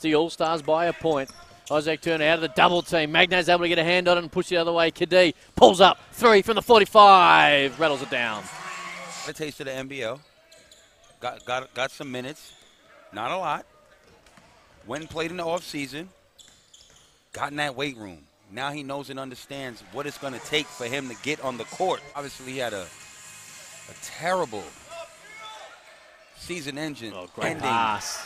The All Stars by a point. Isaac Turner out of the double team. Magnay's able to get a hand on it and push the other way. Cadee pulls up. Three from the 45. Rattles it down. A taste of the NBL. Got got got some minutes. Not a lot. When played in the off season. Got in that weight room. Now he knows and understands what it's going to take for him to get on the court. Obviously, he had a a terrible season engine Oh, great ending pass.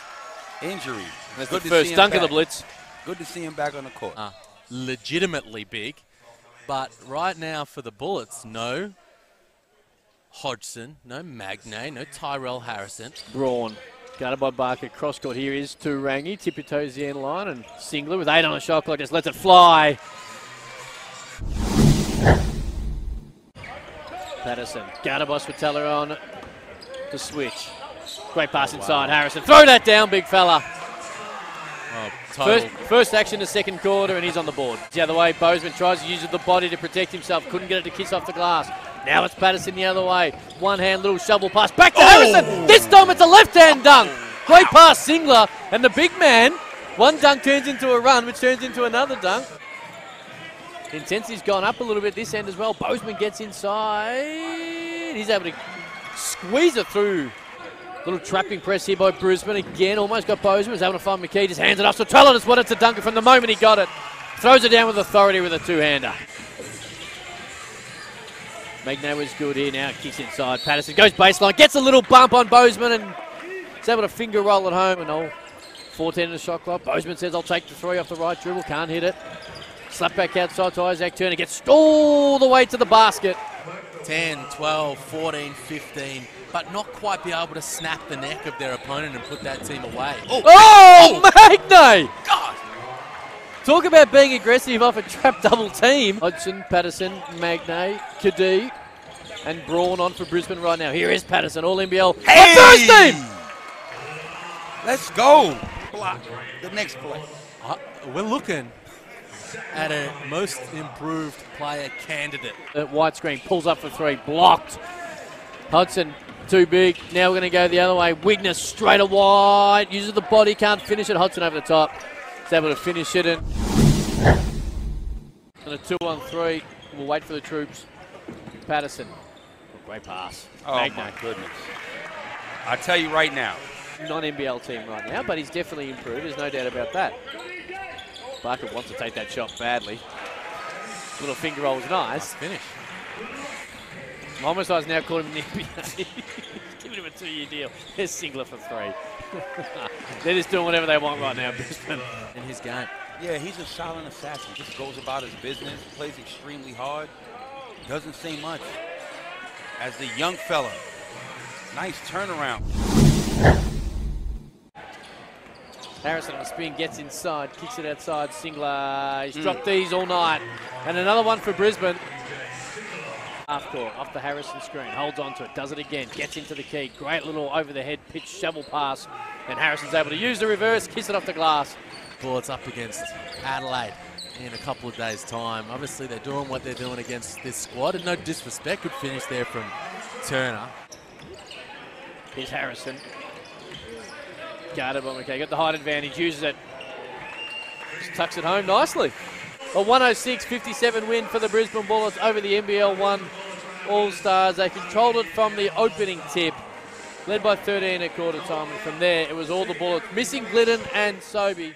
Injury. That's Good the to first see him dunk of the back. blitz. Good to see him back on the court. uh, legitimately big. But right now for the Bullets, no Hodgson, no Magnay, no Tyrell Harrison. Braun. Guarded by Barker. Cross court here is to Rangi. Tippy toes the end line. And Singler with eight on the shot clock just lets it fly. Patterson. Guarded by Spatella on to switch. Great pass inside. Harrison. Throw that down, big fella. Oh. First, first action the second quarter, and he's on the board. The other way, Bozeman tries to use the body to protect himself. Couldn't get it to kiss off the glass. Now it's Patterson the other way. One hand, little shovel pass. Back to oh! Harrison. This time it's a left hand dunk. Great pass, Singler. And the big man, one dunk turns into a run, which turns into another dunk. Intensity's gone up a little bit this end as well. Bozeman gets inside. He's able to squeeze it through. Little trapping press here by Brisbane again. Almost got Bozeman. Was able to find McKee. Just hands it off to Trellin. It's wanted to dunk it from the moment he got it. Throws it down with authority with a two-hander. Magnay was good here now. Kicks inside. Patterson goes baseline. Gets a little bump on Bozeman and is able to finger roll it home. And all 14 in the shot clock. Bozeman says, I'll take the three off the right dribble. Can't hit it. Slap back outside to Isaac Turner. Gets all the way to the basket. 10, 12, 14, 15, but not quite be able to snap the neck of their opponent and put that team away. Oh, Oh, Magnay! God! Talk about being aggressive off a trap double team. Hodgson, Patterson, Magnay, Cadee, and Braun on for Brisbane right now. Here is Patterson, all NBL. Hey! First team! Let's go. Block. The next play. Uh, we're looking at a most improved player candidate. Uh, white screen pulls up for three, blocked. Hudson too big. Now we're going to go the other way. Wigness straight to wide. Uses the body, can't finish it. Hudson over the top. Is able to finish it. And, and a two on three. We'll wait for the troops. Patterson. Great pass. Oh Magnay. my goodness. I tell you right now. non-NBL team right now, but he's definitely improved. There's no doubt about that. Barker wants to take that shot badly. Little finger roll was nice. Finish. Homicide's now caught him in the NBA. Giving him a two-year deal. There's Singler for three. They're just doing whatever they want right now, Brisbane. In his game. Yeah, he's a silent assassin. Just goes about his business, plays extremely hard, doesn't say much. As the young fella, nice turnaround. Harrison on the spin gets inside, kicks it outside. Singler, he's hmm. dropped these all night. And another one for Brisbane. Half court, off the Harrison screen, holds on to it, does it again, gets into the key. Great little over the head pitch shovel pass. And Harrison's able to use the reverse, kiss it off the glass. Bullets up against Adelaide in a couple of days' time. Obviously, they're doing what they're doing against this squad, and no disrespect, good finish there from Turner. Here's Harrison. Guarded by McKay. Got the height advantage, uses it. Just tucks it home nicely. A 106 57 win for the Brisbane Bullets over the NBL 1 All Stars. They controlled it from the opening tip, led by 13 at quarter time. And from there, it was all the Bullets, missing Gliddon and Sobey.